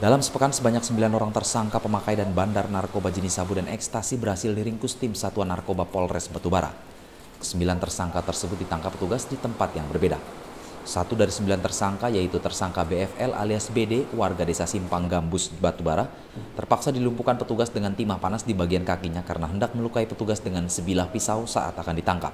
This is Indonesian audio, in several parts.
Dalam sepekan sebanyak 9 orang tersangka pemakai dan bandar narkoba jenis sabu dan ekstasi berhasil diringkus tim Satuan Narkoba Polres Batubara. Kesembilan tersangka tersebut ditangkap petugas di tempat yang berbeda. Satu dari sembilan tersangka yaitu tersangka BFL alias BD warga desa Simpang Gambus Batubara terpaksa dilumpuhkan petugas dengan timah panas di bagian kakinya karena hendak melukai petugas dengan sebilah pisau saat akan ditangkap.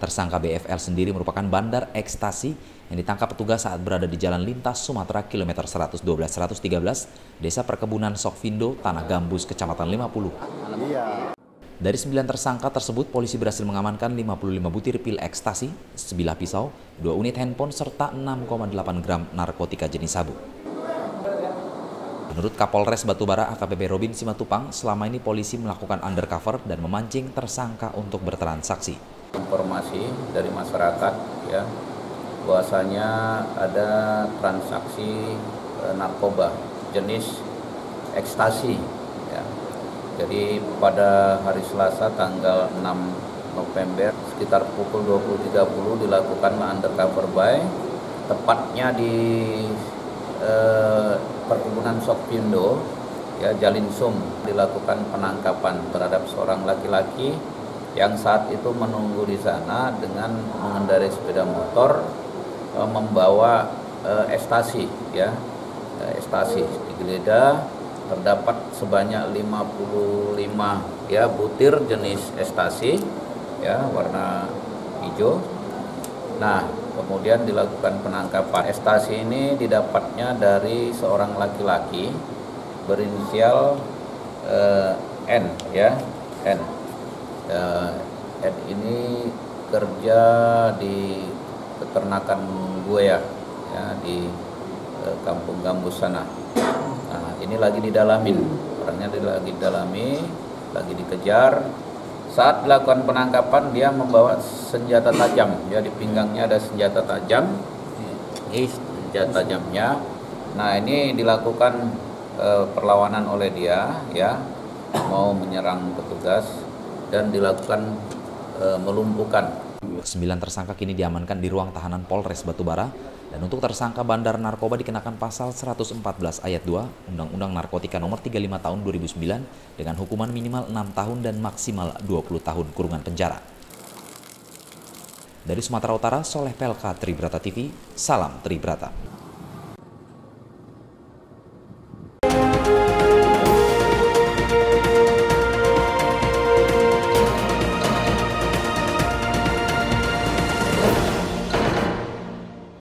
Tersangka BFL sendiri merupakan bandar ekstasi yang ditangkap petugas saat berada di jalan lintas Sumatera kilometer 112-113, Desa Perkebunan Sokvindo, Tanah Gambus, Kecamatan 50. Dari sembilan tersangka tersebut, polisi berhasil mengamankan 55 butir pil ekstasi, sebilah pisau, dua unit handphone, serta 6,8 gram narkotika jenis sabu. Menurut Kapolres Batubara AKBP Robin Simatupang, selama ini polisi melakukan undercover dan memancing tersangka untuk bertransaksi. Informasi dari masyarakat ya bahwasanya ada transaksi eh, narkoba jenis ekstasi jadi pada hari Selasa tanggal 6 November sekitar pukul 20.30 dilakukan undercover buy tepatnya di eh, perkebunan Sokpindo ya Jalinsum dilakukan penangkapan terhadap seorang laki-laki yang saat itu menunggu di sana dengan mengendarai sepeda motor eh, membawa eh, estasi ya eh, estasi digeledah terdapat sebanyak 55 ya butir jenis ekstasi ya warna hijau. Nah, kemudian dilakukan penangkapan. Ekstasi ini didapatnya dari seorang laki-laki berinisial eh, N ya, N. Eh, N ini kerja di peternakan buaya ya di eh, Kampung Gambus sana. Ini lagi didalamin orangnya lagi didalami lagi dikejar. Saat dilakukan penangkapan dia membawa senjata tajam. Ya di pinggangnya ada senjata tajam. Ini senjata tajamnya. Nah ini dilakukan e, perlawanan oleh dia ya. Mau menyerang petugas dan dilakukan e, melumpuhkan Sembilan tersangka kini diamankan di ruang tahanan Polres Batubara dan untuk tersangka bandar narkoba dikenakan pasal 114 ayat 2 Undang-Undang Narkotika Nomor 35 Tahun 2009 dengan hukuman minimal 6 tahun dan maksimal 20 tahun kurungan penjara. Dari Sumatera Utara, Soleh Pelka Tribrata TV, Salam Tribrata.